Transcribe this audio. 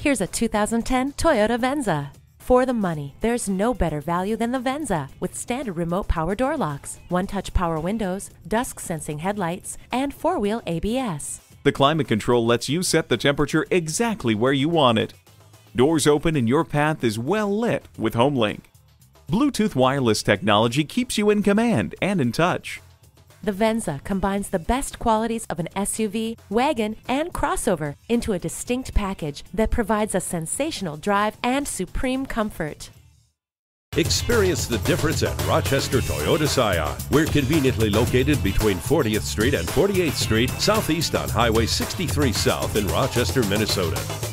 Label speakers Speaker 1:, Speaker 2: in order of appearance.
Speaker 1: Here's a 2010 Toyota Venza. For the money, there's no better value than the Venza with standard remote power door locks, one touch power windows, dusk sensing headlights, and four wheel ABS.
Speaker 2: The climate control lets you set the temperature exactly where you want it. Doors open and your path is well lit with HomeLink. Bluetooth wireless technology keeps you in command and in touch.
Speaker 1: The Venza combines the best qualities of an SUV, wagon, and crossover into a distinct package that provides a sensational drive and supreme comfort.
Speaker 3: Experience the difference at Rochester Toyota Scion. We're conveniently located between 40th Street and 48th Street, southeast on Highway 63 South in Rochester, Minnesota.